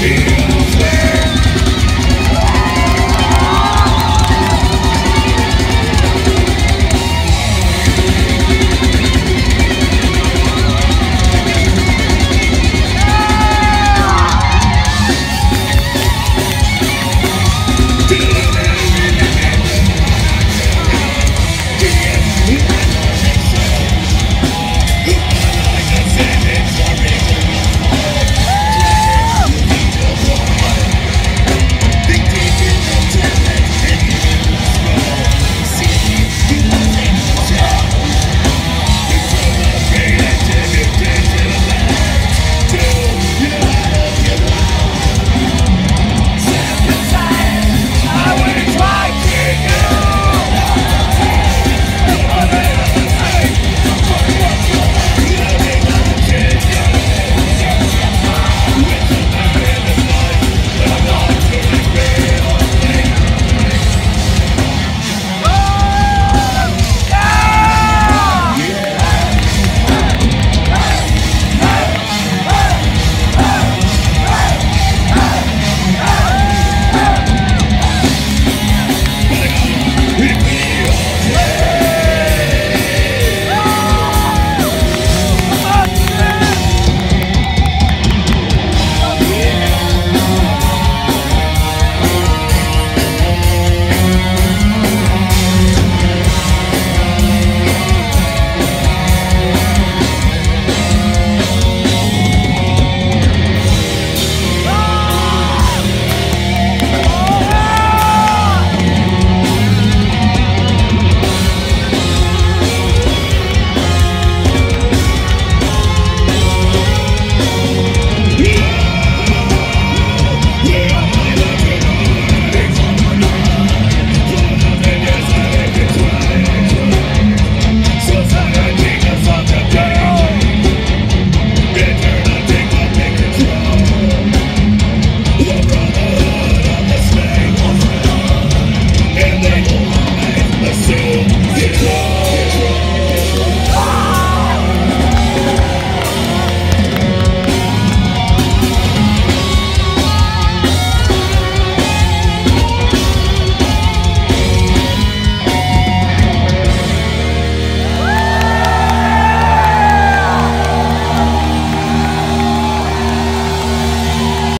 Deus. wear